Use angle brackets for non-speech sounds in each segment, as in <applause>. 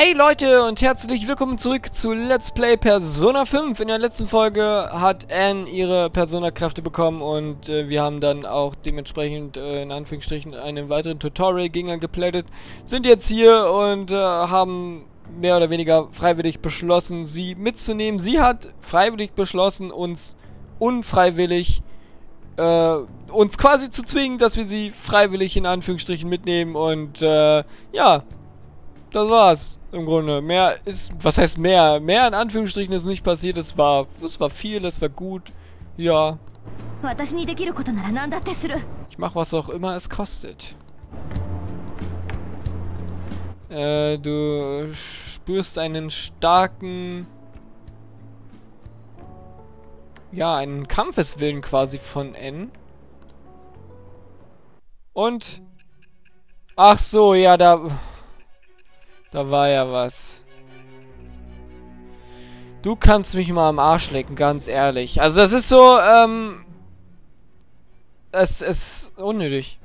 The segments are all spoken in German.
Hey Leute und herzlich willkommen zurück zu Let's Play Persona 5. In der letzten Folge hat Anne ihre Persona-Kräfte bekommen und äh, wir haben dann auch dementsprechend äh, in Anführungsstrichen einen weiteren Tutorial-Gegner geplättet. Sind jetzt hier und äh, haben mehr oder weniger freiwillig beschlossen, sie mitzunehmen. Sie hat freiwillig beschlossen, uns unfreiwillig äh, uns quasi zu zwingen, dass wir sie freiwillig in Anführungsstrichen mitnehmen und äh, ja, das war's im Grunde. Mehr ist, was heißt mehr? Mehr in Anführungsstrichen ist nicht passiert. Es war, es war viel, es war gut. Ja. Ich mach was auch immer es kostet. Äh, du spürst einen starken... Ja, einen Kampfeswillen quasi von N. Und... Ach so, ja, da... Da war ja was. Du kannst mich mal am Arsch lecken, ganz ehrlich. Also das ist so, ähm... Es ist unnötig.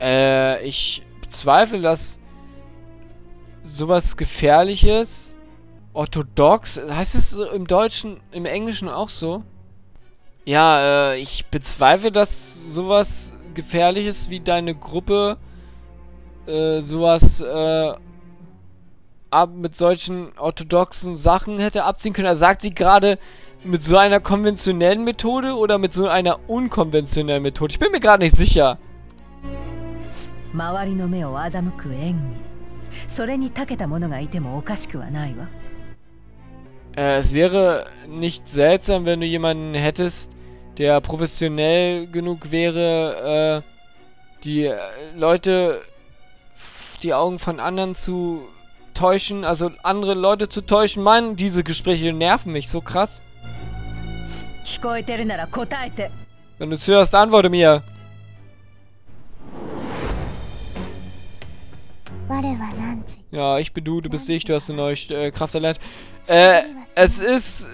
Äh, ich bezweifle, dass sowas Gefährliches, orthodox, heißt es im Deutschen, im Englischen auch so? Ja, äh, ich bezweifle, dass sowas gefährliches wie deine Gruppe äh, sowas äh, ab mit solchen orthodoxen Sachen hätte abziehen können. Also sagt sie gerade mit so einer konventionellen Methode oder mit so einer unkonventionellen Methode? Ich bin mir gerade nicht sicher. Äh, es wäre nicht seltsam, wenn du jemanden hättest, der professionell genug wäre, äh, die äh, Leute, die Augen von anderen zu täuschen, also andere Leute zu täuschen. Mann, diese Gespräche nerven mich so krass. Wenn du hörst, antworte mir. Ja, ich bin du, du bist ich, du hast eine neue äh, Kraft erlernt. Äh, es ist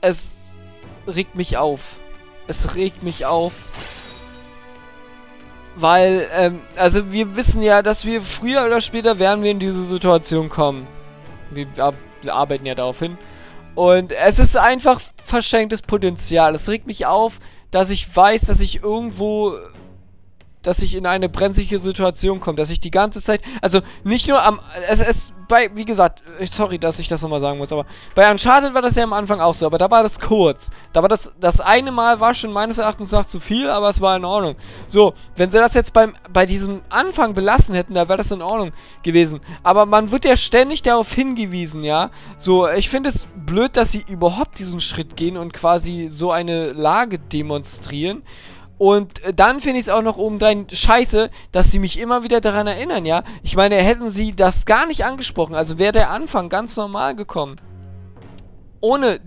es regt mich auf. Es regt mich auf. Weil, ähm, also wir wissen ja, dass wir früher oder später werden wir in diese Situation kommen. Wir, wir arbeiten ja darauf hin. Und es ist einfach verschenktes Potenzial. Es regt mich auf, dass ich weiß, dass ich irgendwo dass ich in eine brenzliche Situation komme, dass ich die ganze Zeit, also nicht nur am, es, es bei, wie gesagt, sorry, dass ich das nochmal sagen muss, aber bei Uncharted war das ja am Anfang auch so, aber da war das kurz. Da war das, das eine Mal war schon meines Erachtens nach zu viel, aber es war in Ordnung. So, wenn sie das jetzt beim, bei diesem Anfang belassen hätten, da wäre das in Ordnung gewesen. Aber man wird ja ständig darauf hingewiesen, ja. So, ich finde es blöd, dass sie überhaupt diesen Schritt gehen und quasi so eine Lage demonstrieren. Und äh, dann finde ich es auch noch obendrein scheiße, dass sie mich immer wieder daran erinnern, ja. Ich meine, hätten sie das gar nicht angesprochen, also wäre der Anfang ganz normal gekommen. Ohne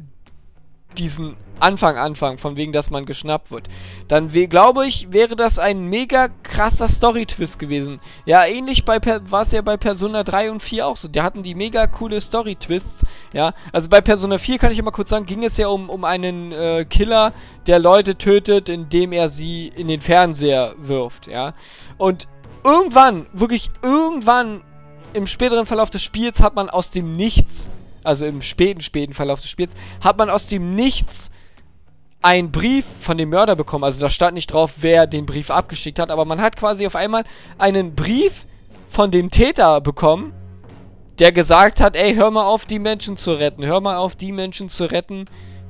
diesen Anfang Anfang, von wegen, dass man geschnappt wird. Dann glaube ich, wäre das ein mega krasser Story-Twist gewesen. Ja, ähnlich war es ja bei Persona 3 und 4 auch so. Die hatten die mega coole Story-Twists. Ja, also bei Persona 4 kann ich immer kurz sagen, ging es ja um, um einen äh, Killer, der Leute tötet, indem er sie in den Fernseher wirft. Ja, und irgendwann, wirklich irgendwann im späteren Verlauf des Spiels hat man aus dem Nichts also im späten, späten Verlauf des Spiels, hat man aus dem Nichts einen Brief von dem Mörder bekommen. Also da stand nicht drauf, wer den Brief abgeschickt hat, aber man hat quasi auf einmal einen Brief von dem Täter bekommen, der gesagt hat, ey, hör mal auf, die Menschen zu retten. Hör mal auf, die Menschen zu retten,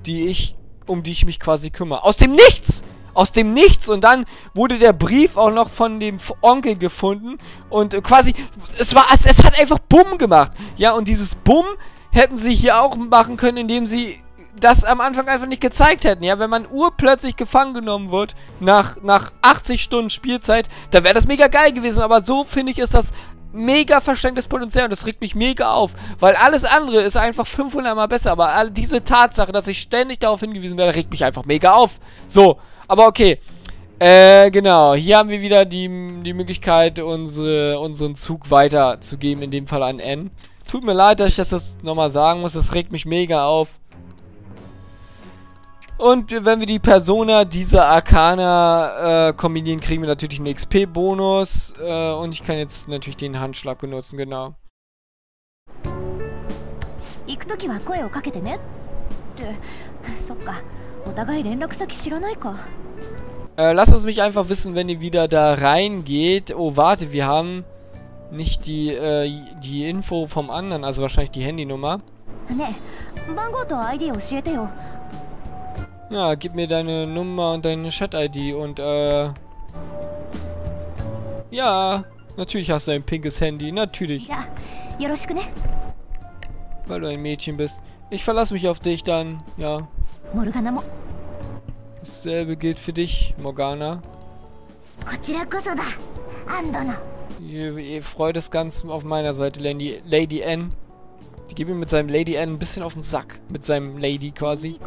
die ich, um die ich mich quasi kümmere. Aus dem Nichts! Aus dem Nichts! Und dann wurde der Brief auch noch von dem Onkel gefunden und quasi, es war, es, es hat einfach Bumm gemacht. Ja, und dieses Bumm hätten sie hier auch machen können, indem sie das am Anfang einfach nicht gezeigt hätten. Ja, wenn man urplötzlich gefangen genommen wird, nach, nach 80 Stunden Spielzeit, dann wäre das mega geil gewesen. Aber so, finde ich, ist das mega verschenktes Potenzial und das regt mich mega auf, weil alles andere ist einfach 500 mal besser, aber diese Tatsache, dass ich ständig darauf hingewiesen werde, regt mich einfach mega auf. So, aber okay. Äh, genau. Hier haben wir wieder die, die Möglichkeit, unsere, unseren Zug weiterzugeben, in dem Fall an N. Tut mir leid, dass ich das nochmal sagen muss. Das regt mich mega auf. Und wenn wir die Persona dieser Arcana äh, kombinieren, kriegen wir natürlich einen XP-Bonus. Äh, und ich kann jetzt natürlich den Handschlag benutzen, genau. 行くときは声をかけてねってそっかお互い連絡先知らないか Äh, lasst es mich einfach wissen, wenn ihr wieder da reingeht. Oh, warte, wir haben nicht die, äh, die Info vom anderen, also wahrscheinlich die Handynummer. ねえ番号と ID 教えてよ Ja, gib mir deine Nummer und deine Chat-ID und, äh... Ja, natürlich hast du ein pinkes Handy, natürlich, じゃあよろしくね weil du ein Mädchen bist. Ich verlasse mich auf dich dann, ja. モルガナも Dasselbe gilt für dich, Morgana. こちらこそだアンドの Ihr Freude ist ganz auf meiner Seite, Lady, Lady N. Ich gebe ihm mit seinem Lady N ein bisschen auf den Sack. Mit seinem Lady quasi.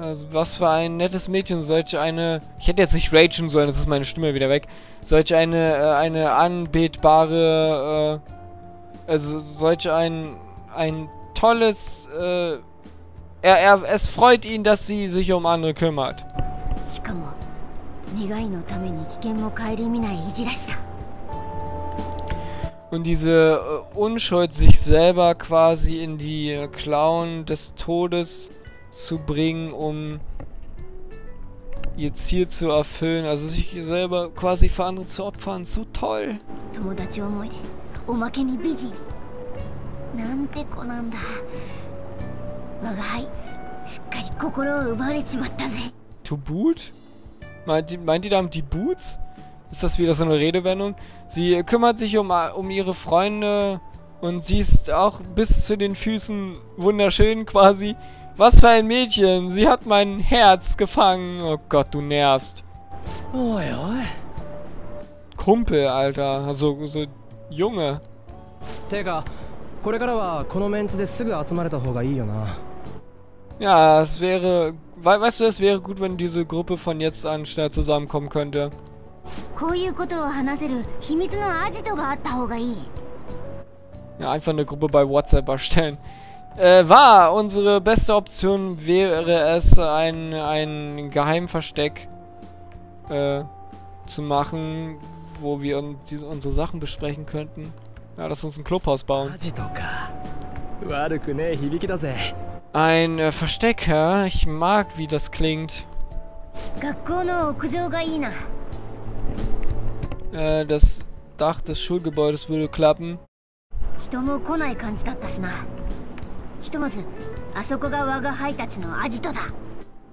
Also was für ein nettes Mädchen, solch eine... Ich hätte jetzt nicht ragen sollen, jetzt ist meine Stimme wieder weg. Solch eine, äh, eine anbetbare... Äh, also solch ein... Ein tolles... Äh, er, er, es freut ihn, dass sie sich um andere kümmert. Ich komme. 願いのために危険も顧みないいじらしさ Und diese äh, Unschuld, sich selber quasi in die äh, Klauen des Todes zu bringen, um ihr Ziel zu erfüllen. Also sich selber quasi für andere zu opfern. So toll. 友達思いでおまけに美人なんて子なんだ我が輩すっかり心を奪われちまったぜ To boot? Meint, die- meint ihr damit die Boots? Ist das wieder so eine Redewendung? Sie kümmert sich um, um ihre Freunde und sie ist auch bis zu den Füßen wunderschön quasi. Was für ein Mädchen! Sie hat mein Herz gefangen. Oh Gott, du nervst. おいおい Kumpel, Alter. Also, so Junge. てかこれからはこのメンツですぐ集まれた方がいいよな ja, es wäre... We weißt du, es wäre gut, wenn diese Gruppe von jetzt an schnell zusammenkommen könnte. Ja, einfach eine Gruppe bei WhatsApp erstellen. Äh, war, unsere beste Option wäre es, ein, ein Geheimversteck äh, zu machen, wo wir un die, unsere Sachen besprechen könnten. Ja, lass uns ein Clubhaus bauen. アジトか悪くねえ響きだぜ Ein äh, Versteck, hä? Ich mag, wie das klingt. 学校の屋上がいいな Äh, das Dach des Schulgebäudes würde klappen. 人も来ない感じだったしなひとまずあそこが我が輩たちのアジトだ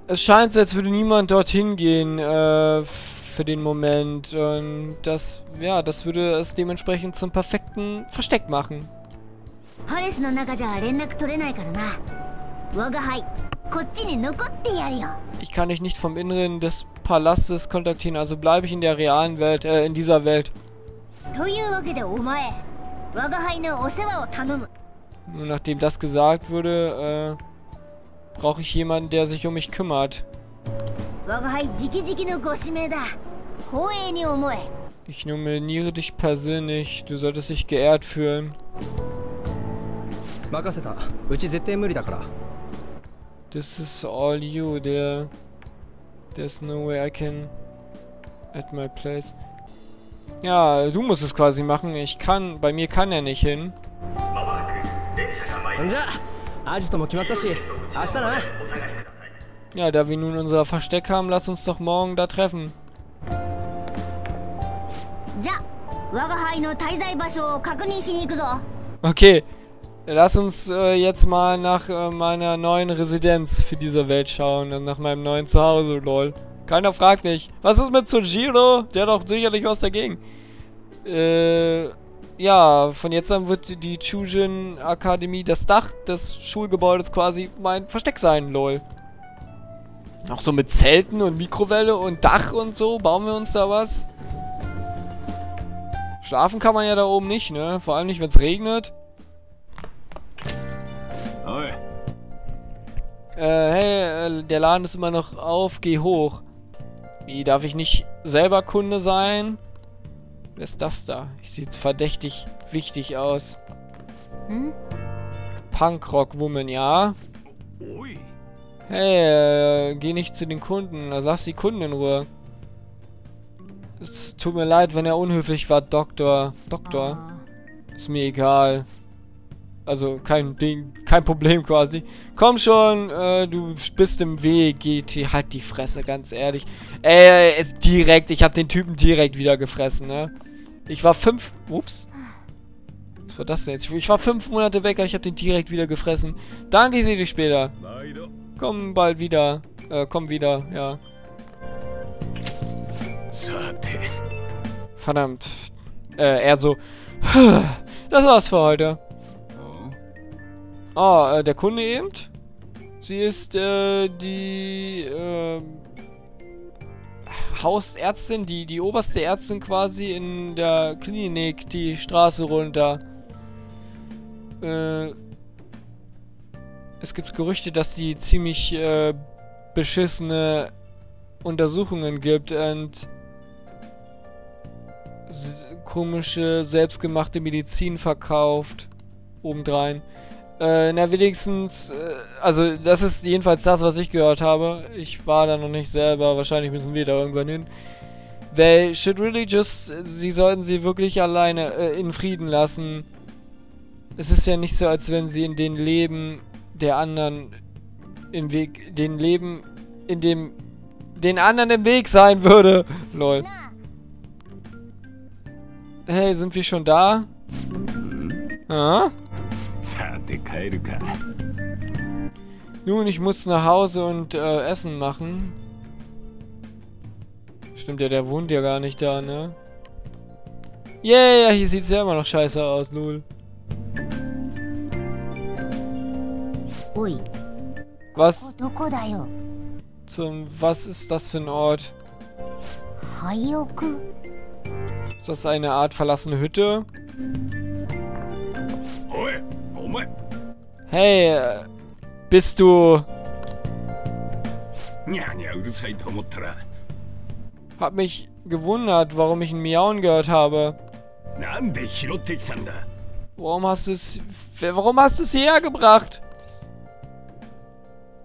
Es scheint so, als würde niemand dorthin gehen, äh, für den Moment. Und das, ja, das würde es dementsprechend zum perfekten Versteck machen. ハレスの中じゃ連絡取れないからな 我が輩こっちに残ってやるよ Ich kann dich nicht vom Inneren des Palastes kontaktieren, also bleibe ich in der realen Welt, äh, in dieser Welt. というわけでお前我が輩のお世話を頼む Nur nachdem das gesagt wurde, äh, brauche ich jemanden, der sich um mich kümmert. 我が輩直々のご指名だ光栄に思え Ich nominiere dich persönlich, du solltest dich geehrt fühlen. 任せたうち絶対無理だから This is all you there. There's no way I can... At my place. Ja, du musst es quasi machen. Ich kann... Bei mir kann er nicht hin. Ja, da wir nun unser Versteck haben, lass uns doch morgen da treffen. Okay, lass uns äh, jetzt mal nach äh, meiner neuen Residenz für diese Welt schauen und nach meinem neuen Zuhause, lol. Keiner fragt mich, was ist mit Sojiro? Der hat doch sicherlich was dagegen. Äh, ja, von jetzt an wird die Chujin Akademie, das Dach des Schulgebäudes quasi mein Versteck sein, lol. Auch so mit Zelten und Mikrowelle und Dach und so, bauen wir uns da was? Schlafen kann man ja da oben nicht, ne? Vor allem nicht, wenn es regnet. äh, hey, äh, der Laden ist immer noch auf, geh hoch. Wie, darf ich nicht selber Kunde sein? Wer ist das da? Ich Sieht verdächtig wichtig aus. Hm? Punkrock-Woman, ja. Ui. Hey, äh, geh nicht zu den Kunden. Also lass die Kunden in Ruhe. Es tut mir leid, wenn er unhöflich war, Doktor. Doktor? Ah. Ist mir egal. Also kein Ding, kein Problem quasi. Komm schon, äh, du bist im Weg, GT. Halt die Fresse, ganz ehrlich. Äh, Ey, direkt, ich habe den Typen direkt wieder gefressen, ne? Ich war fünf... Ups. Was war das denn jetzt? Ich war fünf Monate weg, aber ich habe den direkt wieder gefressen. Danke, ich sehe dich später. Komm bald wieder. Äh, komm wieder, ja. Verdammt. Äh, er so... Das war's für heute. お Ah, äh, der Kunde eben. Sie ist, äh, die, äh, Hausärztin, die, die oberste Ärztin quasi in der Klinik, die Straße runter. Äh, es gibt Gerüchte, dass sie ziemlich, äh, beschissene Untersuchungen gibt und komische, selbstgemachte Medizin verkauft. Obendrein. Äh, na, wenigstens, äh, also das ist jedenfalls das, was ich gehört habe. Ich war da noch nicht selber, wahrscheinlich müssen wir da irgendwann hin. They should really just, sie sollten sie wirklich alleine äh, in Frieden lassen. Es ist ja nicht so, als wenn sie in den Leben der anderen im Weg, den Leben in dem, den anderen im Weg sein würde. <laughs> Lol. Hey, sind wir schon da? Ah? さて帰るか Nun, ich muss nach Hause und äh, Essen machen. Stimmt ja, der wohnt ja gar nicht da, ne? Yeah, hier sieht's ja immer noch scheiße aus, lul. おい Was どこだよ zum... Was ist das für ein Ort? 廃屋 Ist das eine Art verlassene Hütte? Hey, äh, bist du... Hab mich gewundert, warum ich ein Miauen gehört habe. Warum hast du es... Warum hast du es hierher gebracht?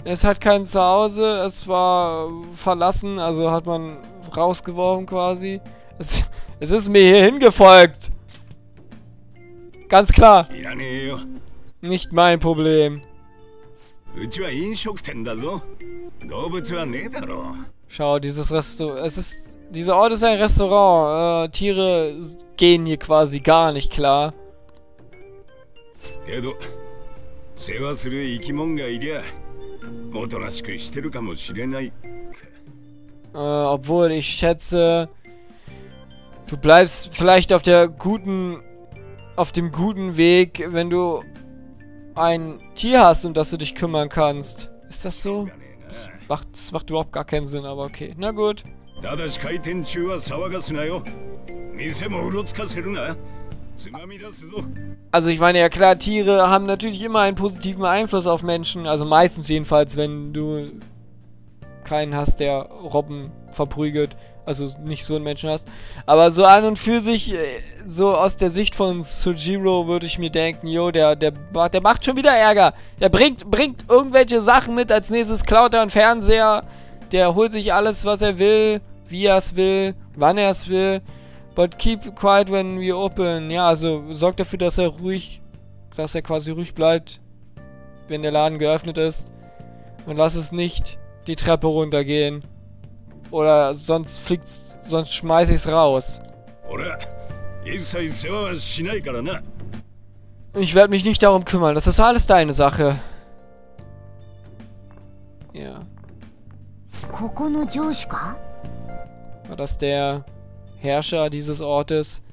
Es hat kein Zuhause, es war verlassen, also hat man rausgeworfen quasi. Es, es ist mir hierhin gefolgt. Ganz klar. Nicht mein Problem. Schau, dieses Restaurant. Es ist. Dieser Ort ist ein Restaurant. Äh, Tiere gehen hier quasi gar nicht klar. Äh, obwohl ich schätze, du bleibst vielleicht auf der guten, auf dem guten Weg, wenn du ein Tier hast, um das du dich kümmern kannst. Ist das so? Das macht, das macht überhaupt gar keinen Sinn, aber okay. Na gut. Also ich meine, ja klar, Tiere haben natürlich immer einen positiven Einfluss auf Menschen. Also meistens jedenfalls, wenn du keinen hast, der Robben verprügelt. Also nicht so einen Menschen hast. Aber so an und für sich, äh, so aus der Sicht von Sojiro würde ich mir denken, jo, der, der, der macht schon wieder Ärger. Der bringt, bringt irgendwelche Sachen mit. Als nächstes klaut er einen Fernseher. Der holt sich alles, was er will, wie er es will, wann er es will. But keep quiet when we open. Ja, also sorgt dafür, dass er ruhig, dass er quasi ruhig bleibt, wenn der Laden geöffnet ist. Und lass es nicht die Treppe runtergehen. Oder sonst fliegt's, sonst schmeiß ich's raus. 俺一切世話はしないからな Ich werde mich nicht darum kümmern. Das ist alles deine Sache. Ja. ここの上司か War das der Herrscher dieses Ortes?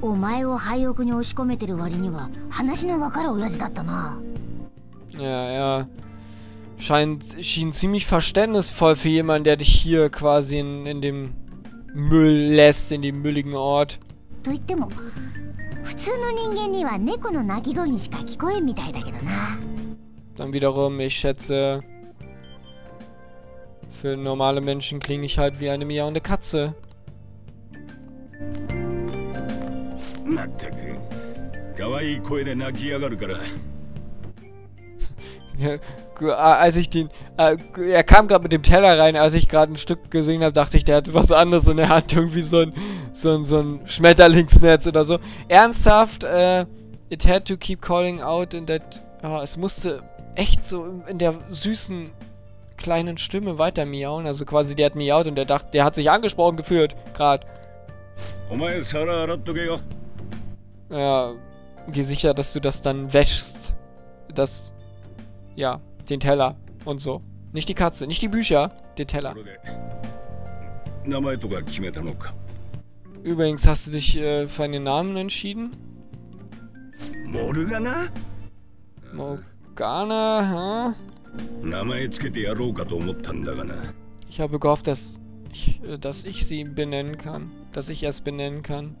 お前を廃屋に押し込めてる割には話のわかる親父だったな Ja, er scheint, schien ziemlich verständnisvoll für jemanden, der dich hier quasi in, in dem Müll lässt, in dem mülligen Ort. と言っても普通の人間には猫の鳴き声にしか聞こえんみたいだけどな Dann wiederum, ich schätze, für normale Menschen klinge ich halt wie eine miauende Katze. <laughs> Äh, als ich den, äh, er kam gerade mit dem Teller rein, als ich gerade ein Stück gesehen habe, dachte ich, der hat was anderes und er hat irgendwie so ein, so ein, so ein Schmetterlingsnetz oder so. Ernsthaft, äh, it had to keep calling out in that, oh, es musste echt so in der süßen kleinen Stimme weiter miauen, also quasi der hat miaut und der dachte, der hat sich angesprochen gefühlt, gerade. Ja, geh sicher, dass du das dann wäschst. Das, ja den Teller und so. Nicht die Katze, nicht die Bücher, den Teller. Übrigens, hast du dich äh, für einen Namen entschieden? Morgana? Morgana, hä? Ich habe gehofft, dass ich, äh, dass ich sie benennen kann. Dass ich es benennen kann.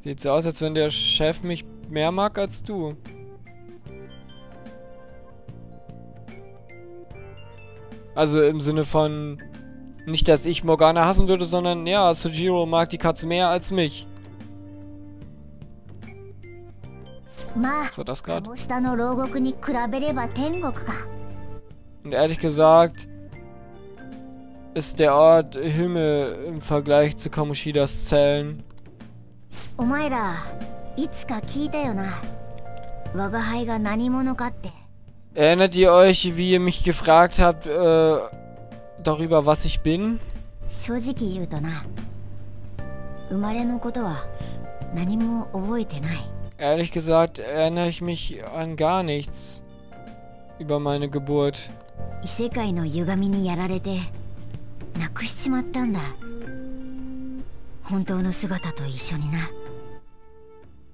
Sieht so aus, als wenn der Chef mich mehr mag als du. Also im Sinne von... Nicht, dass ich Morgana hassen würde, sondern ja, Sujiro mag die Katze mehr als mich. Was war das gerade? Und ehrlich gesagt, ist der Ort Himmel im Vergleich zu Kamoshidas Zellen. お前らいつか聞いたよな我が輩が何者かって Erinnert ihr euch, wie ihr mich gefragt habt äh, darüber, was ich bin? 正直言うとな生まれのことは何も覚えてない Ehrlich gesagt erinnere ich mich an gar nichts über meine Geburt. 異世界の歪みにやられて なくしちまったんだ本当の姿と一緒にな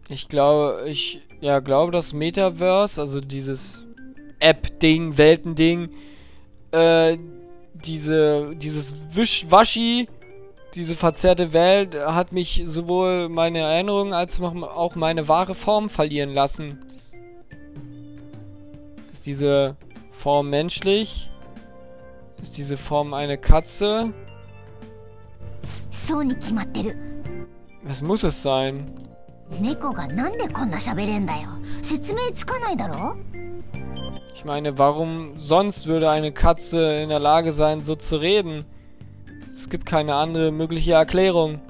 Ich glaube, ich ja, glaube, das Metaverse, also dieses App-Ding, Weltending, äh, diese, dieses Wischwaschi, diese verzerrte Welt hat mich sowohl meine Erinnerungen als noch auch meine wahre Form verlieren lassen. Ist diese Form menschlich? Ist diese Form eine Katze? Was muss es sein? Ich meine, warum sonst würde eine Katze in der Lage sein, so zu reden? Es gibt keine andere mögliche Erklärung.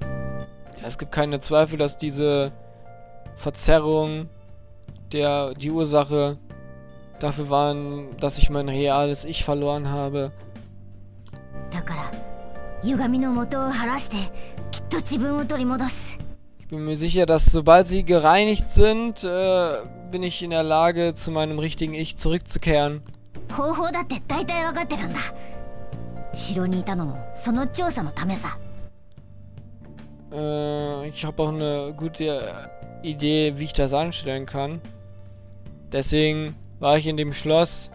Ja, es gibt keine Zweifel, dass diese Verzerrung der die Ursache dafür waren, dass ich mein reales Ich verloren habe. だから歪みの元を晴らしてきっと自分を取り戻す Ich bin mir sicher, dass sobald sie gereinigt sind, äh, bin ich in der Lage, zu meinem richtigen Ich zurückzukehren. 方法だって大体分かってるんだ城にいたのもその調査のためさ Äh, ich habe auch eine gute Idee, wie ich das anstellen kann. Deswegen war ich in dem Schloss.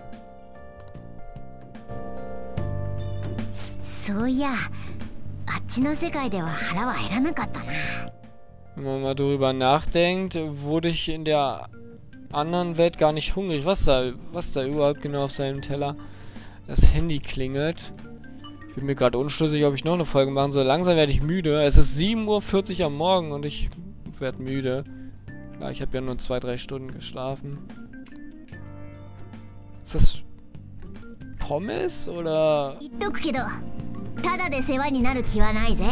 そういやあっちの世界では腹は減らなかったな Wenn man mal darüber nachdenkt, wurde ich in der anderen Welt gar nicht hungrig. Was da, was da überhaupt genau auf seinem Teller? Das Handy klingelt. Ich bin mir gerade unschlüssig, ob ich noch eine Folge machen soll. Langsam werde ich müde. Es ist 7.40 Uhr am Morgen und ich werde müde. Klar, ich habe ja nur zwei, drei Stunden geschlafen. Ist das Pommes oder... 言っとくけどただで世話になる気はないぜ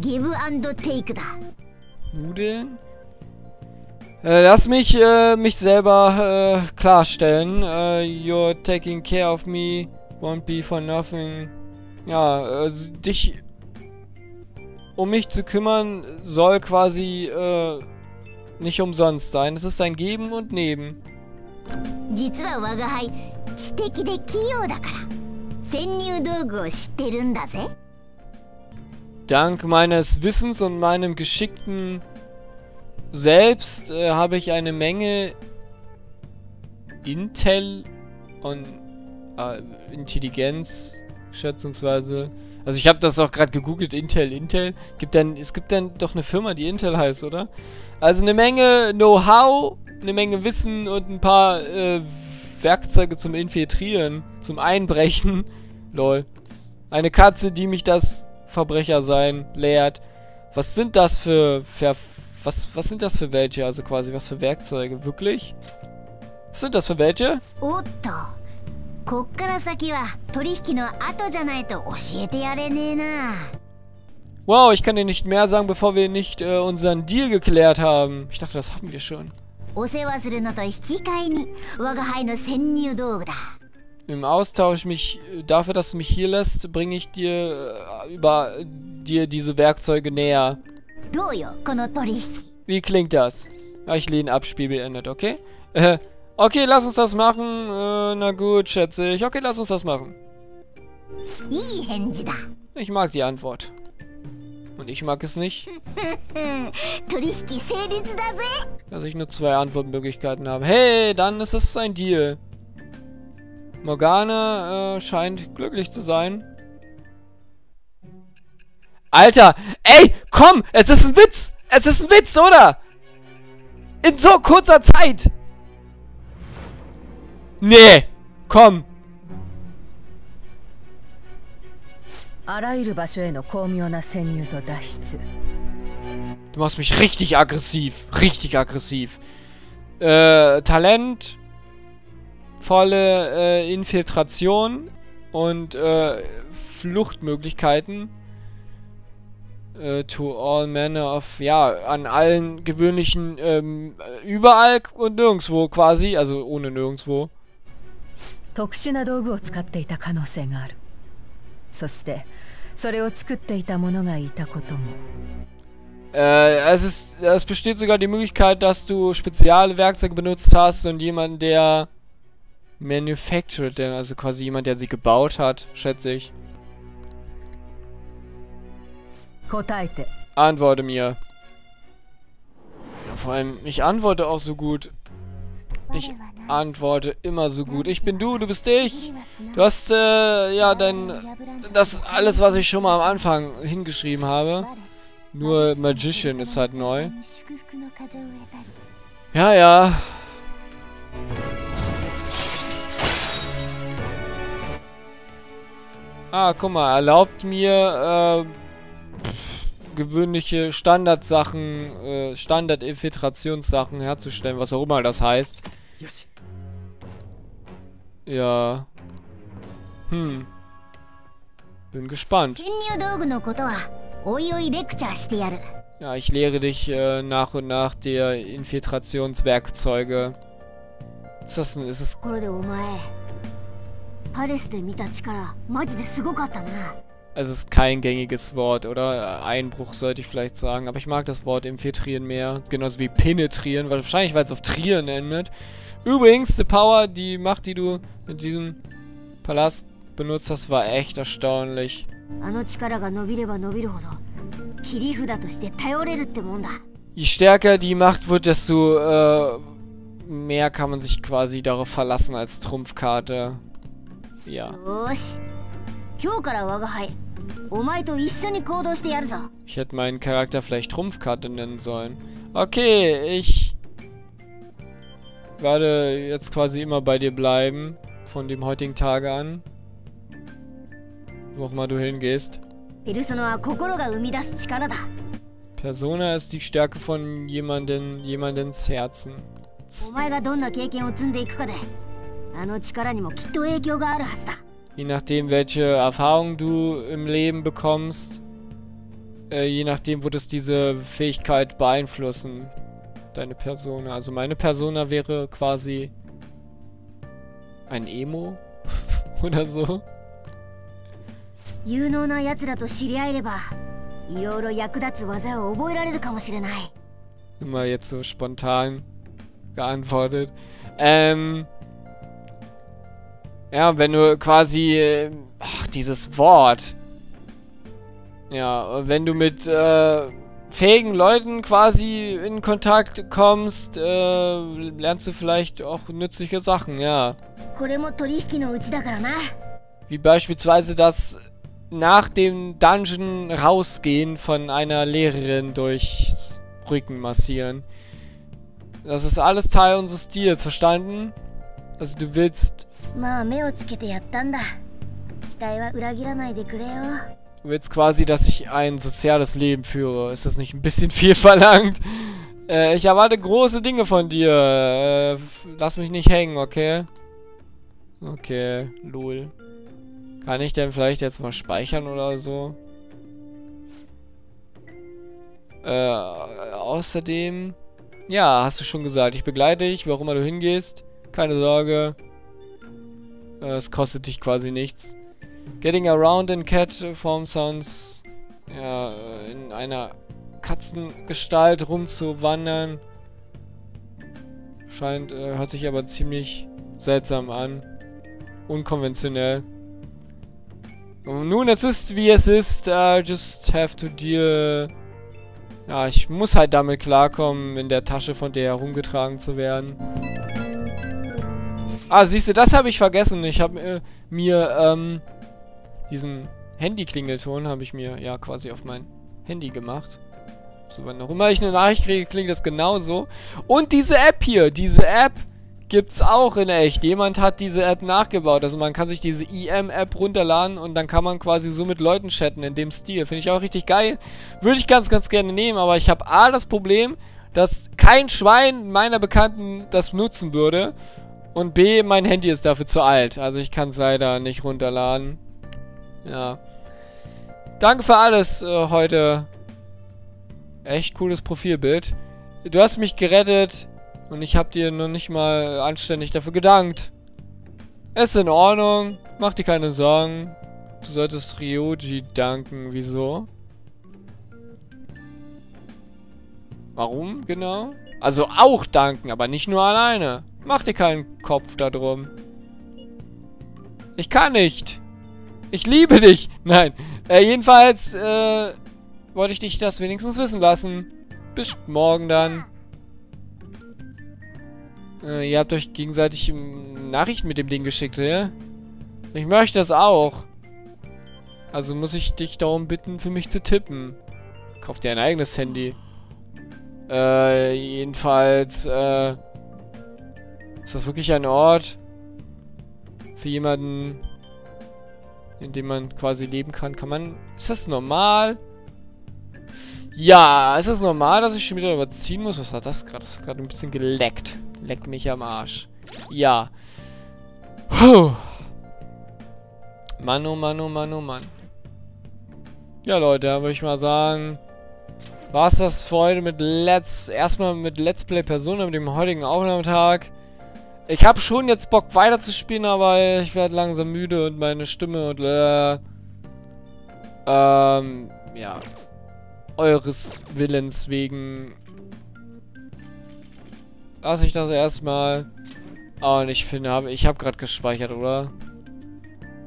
ギブアンドテイクだ Nudeln? Äh, lass mich äh, mich selber äh, klarstellen. Äh, you're taking care of me, won't be for nothing. Ja, äh, dich um mich zu kümmern soll quasi äh, nicht umsonst sein. Es ist ein Geben und Nehmen. 実は我が輩知的で器用だから潜入道具を知ってるんだぜ Dank meines Wissens und meinem geschickten Selbst äh, habe ich eine Menge Intel und äh, Intelligenz schätzungsweise. Also ich habe das auch gerade gegoogelt, Intel, Intel. Gibt dann, es gibt dann doch eine Firma, die Intel heißt, oder? Also eine Menge Know-how, eine Menge Wissen und ein paar äh, Werkzeuge zum Infiltrieren, zum Einbrechen. <laughs> Lol. Eine Katze, die mich das Verbrechersein lehrt. Was sind das für, für was, was sind das für welche? Also quasi, was für Werkzeuge? Wirklich? Was sind das für welche? おっとこっから先は取引の後じゃないと教えてやれねえな Wow, ich kann dir nicht mehr sagen, bevor wir nicht äh, unseren Deal geklärt haben. Ich dachte, das haben wir schon. お世話するのと引き換えに我が輩の潜入道具だ Im Austausch mich äh, dafür, dass du mich hier lässt, bringe ich dir äh, über dir diese Werkzeuge näher. どうよこの取引 Wie klingt das? Ja, ich lehne ab, Spiel beendet, okay? Äh, okay, lass uns das machen. Äh, na gut, schätze ich. Okay, lass uns das machen. いい返事だ Ich mag die Antwort. Und ich mag es nicht. <laughs> Dass ich nur zwei Antwortmöglichkeiten habe. Hey, dann ist es ein Deal. Morgana äh, scheint glücklich zu sein. Alter, ey, komm, es ist ein Witz. Es ist ein Witz, oder? In so kurzer Zeit. Nee, komm. あらゆる場所への巧妙な潜入と脱出 Du machst mich richtig aggressiv. Richtig aggressiv. Äh, Talent. Volle äh, Infiltration. Und äh, Fluchtmöglichkeiten. Äh, to all manner of, ja, an allen gewöhnlichen, ähm, überall und nirgendwo quasi. Also ohne nirgendwo. 特殊な道具を使っていた可能性がある そしてそれを作っていた者がいたことも Äh, es ist, es besteht sogar die Möglichkeit, dass du spezielle Werkzeuge benutzt hast und jemand, der manufactured, them, also quasi jemand, der sie gebaut hat, schätze ich. 答えて Antworte mir. Vor allem, ich antworte auch so gut. Ich antworte immer so gut. Ich bin du, du bist ich. Du hast, äh, ja, dein, das alles, was ich schon mal am Anfang hingeschrieben habe. Nur Magician ist halt neu. Ja, ja. Ah, guck mal, erlaubt mir, äh, gewöhnliche Standardsachen, äh, Standard-Infiltrationssachen herzustellen, was auch immer das heißt. Ja. Hm. Bin gespannt. Ja, ich lehre dich äh, nach und nach der Infiltrationswerkzeuge. Ist das ein... Ist es... Also ist kein gängiges Wort, oder? Einbruch sollte ich vielleicht sagen. Aber ich mag das Wort infiltrieren mehr. Genauso wie penetrieren. Wahrscheinlich, weil es auf Trieren endet. Übrigens, die Power, die Macht, die du in diesem Palast benutzt hast, war echt erstaunlich. Je stärker die Macht wird, desto äh, mehr kann man sich quasi darauf verlassen als Trumpfkarte. Ja. Ich hätte meinen Charakter vielleicht Trumpfkarte nennen sollen. Okay, ich werde jetzt quasi immer bei dir bleiben. Von dem heutigen Tage an. Wo auch mal du hingehst. Persona ist die Stärke von jemanden, jemandens Herzen. Je nachdem, welche Erfahrungen du im Leben bekommst, äh, je nachdem wird es diese Fähigkeit beeinflussen. Deine Persona. Also meine Persona wäre quasi ein Emo <laughs> oder so. 有能な奴らと知り合えればいろいろ役立つ技を覚えられるかもしれない Immer jetzt so spontan geantwortet. Ähm. Ja, wenn du quasi. äh, Ach, dieses Wort. Ja, wenn du mit äh, fähigen Leuten quasi in Kontakt kommst, äh, lernst du vielleicht auch nützliche Sachen, ja. Wie beispielsweise das nach dem Dungeon rausgehen von einer Lehrerin durchs Rücken massieren. Das ist alles Teil unseres Deals, verstanden? Also du willst... Du willst quasi, dass ich ein soziales Leben führe. Ist das nicht ein bisschen viel <laughs> verlangt? Äh, ich erwarte große Dinge von dir. Äh, lass mich nicht hängen, okay? Okay, lol. Kann ich denn vielleicht jetzt mal speichern oder so? Äh, außerdem... Ja, hast du schon gesagt. Ich begleite dich, wo auch immer du hingehst. Keine Sorge. Äh, es kostet dich quasi nichts. Getting around in cat form sounds... Ja, in einer Katzengestalt rumzuwandern. Scheint, äh, hört sich aber ziemlich seltsam an. Unkonventionell. Nun, es ist wie es ist. I just have to deal... Ja, ich muss halt damit klarkommen, in der Tasche von der herumgetragen zu werden. Ah, siehst du, das habe ich vergessen. Ich habe äh, mir, ähm, diesen Handy-Klingelton habe ich mir ja quasi auf mein Handy gemacht. So, wann auch immer ich eine Nachricht kriege, klingt das genauso. Und diese App hier, diese App gibt's auch in echt. Jemand hat diese App nachgebaut. Also man kann sich diese EM-App runterladen und dann kann man quasi so mit Leuten chatten in dem Stil. Finde ich auch richtig geil. Würde ich ganz, ganz gerne nehmen, aber ich habe A, das Problem, dass kein Schwein meiner Bekannten das nutzen würde. Und B, mein Handy ist dafür zu alt. Also ich kann es leider nicht runterladen. Ja. Danke für alles äh, heute. Echt cooles Profilbild. Du hast mich gerettet und ich habe dir noch nicht mal anständig dafür gedankt. Ist in Ordnung. Mach dir keine Sorgen. Du solltest Ryoji danken. Wieso? Warum genau? Also auch danken, aber nicht nur alleine. Mach dir keinen Kopf darum. Ich kann nicht. Ich liebe dich. Nein. Äh, jedenfalls, äh, wollte ich dich das wenigstens wissen lassen. Bis morgen dann. Äh, ihr habt euch gegenseitig Nachrichten mit dem Ding geschickt, ja? Ich möchte das auch. Also muss ich dich darum bitten, für mich zu tippen. Kauf dir ein eigenes Handy. Äh, jedenfalls, äh... Ist das wirklich ein Ort? Für jemanden, in dem man quasi leben kann? Kann man... Ist das normal? Ja, ist das normal, dass ich schon wieder überziehen muss? Was war das gerade? Das hat gerade ein bisschen geleckt. Leck mich am Arsch. Ja. Puh. Mann, oh Mann, oh Mann, oh Mann. Ja, Leute, dann würde ich mal sagen, war es das für heute mit Let's, erstmal mit Let's Play Persona, mit dem heutigen Aufnahmetag. Ich habe schon jetzt Bock weiterzuspielen, aber ich werde langsam müde und meine Stimme und äh, ähm, ja, eures Willens wegen lasse ich das erstmal. Und ich finde, habe ich habe gerade gespeichert, oder?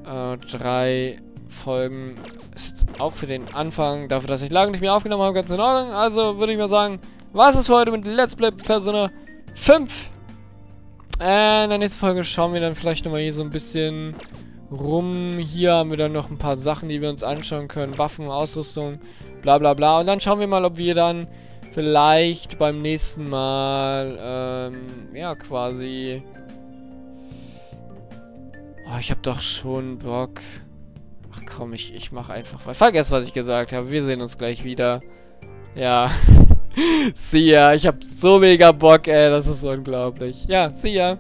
Äh, drei Folgen ist jetzt auch für den Anfang, dafür, dass ich lange nicht mehr aufgenommen habe, ganz in Ordnung. Also würde ich mal sagen, was ist für heute mit Let's Play Persona 5? Äh, in der nächsten Folge schauen wir dann vielleicht nochmal hier so ein bisschen rum. Hier haben wir dann noch ein paar Sachen, die wir uns anschauen können. Waffen, Ausrüstung, bla bla bla. Und dann schauen wir mal, ob wir dann vielleicht beim nächsten Mal, ähm, ja, quasi... Oh, ich hab doch schon Bock. Ach komm, ich, ich mach einfach. Vergesst, was ich gesagt habe. Wir sehen uns gleich wieder. Ja. <laughs> <laughs> see ya. Ich hab so mega Bock, ey. Das ist unglaublich. Ja, see ya.